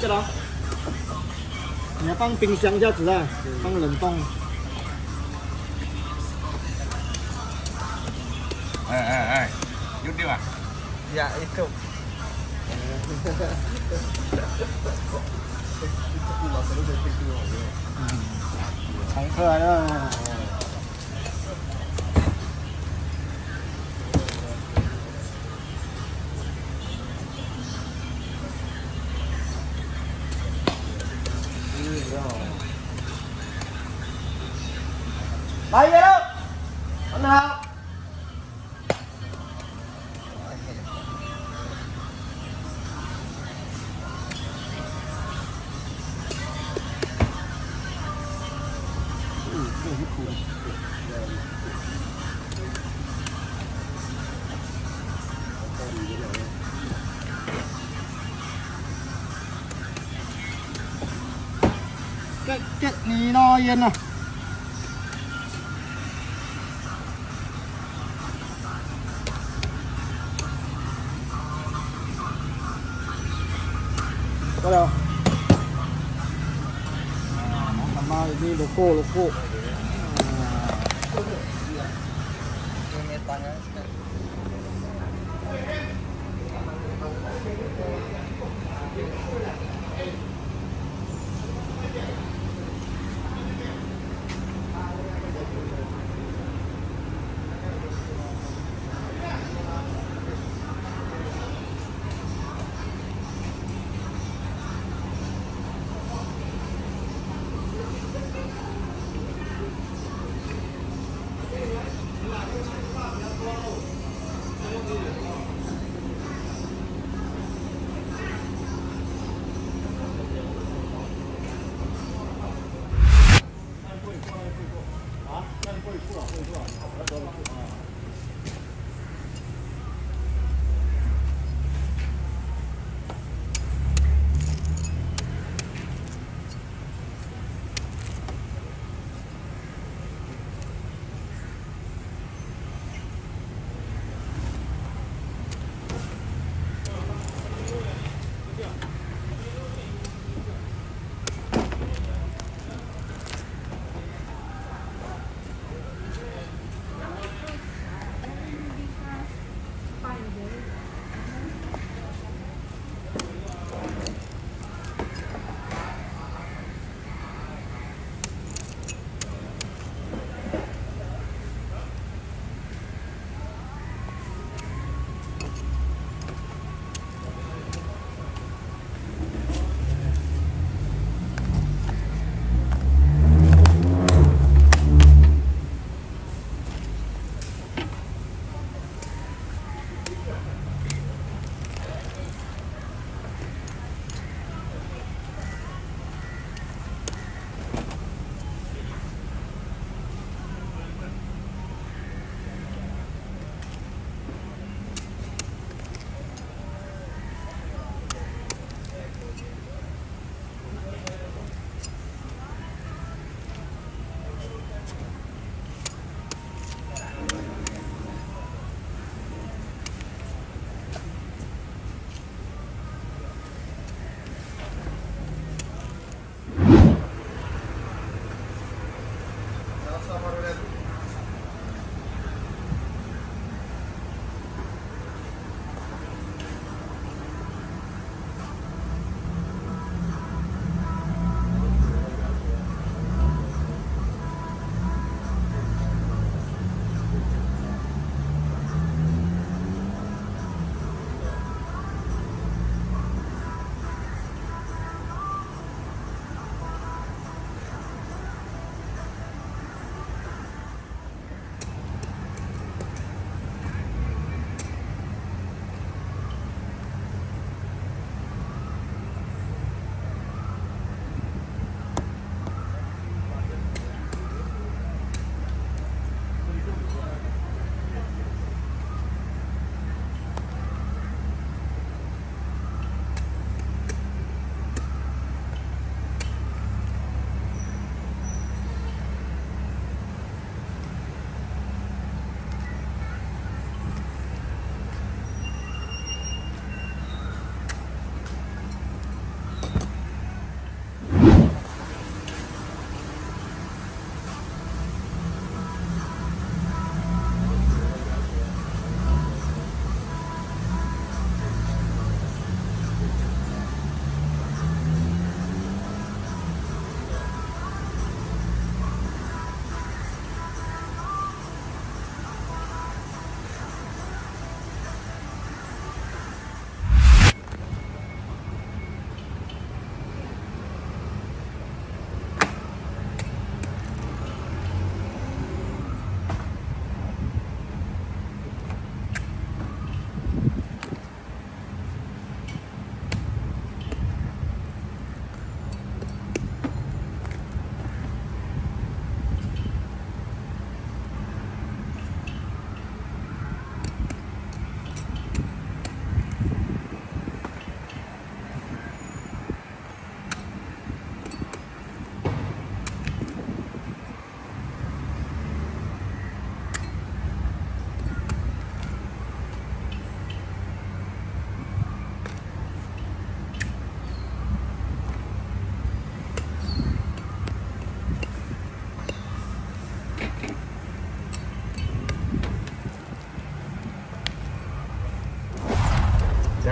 这了。你要放冰箱这样子啊，放冷冻。哎哎哎，有点啊。 Dạ itu. Không khơi đó. Đây Nào? Cái cái này nó yên à. ah ini loko loko. Thank.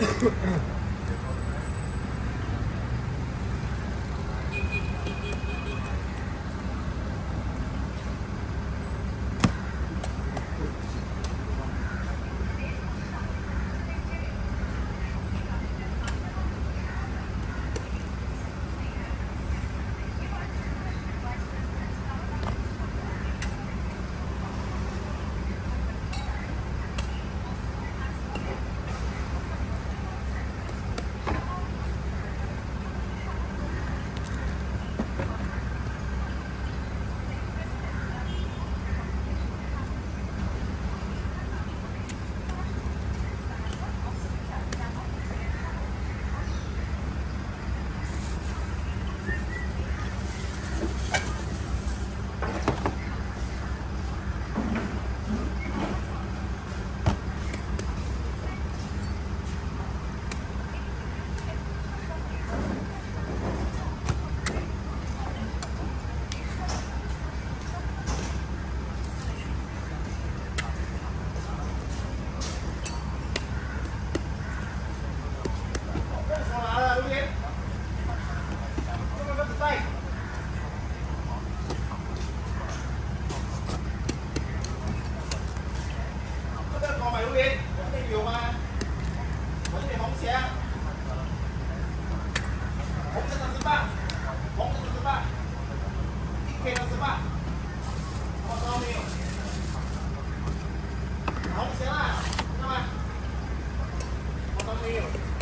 Ha. Thank you.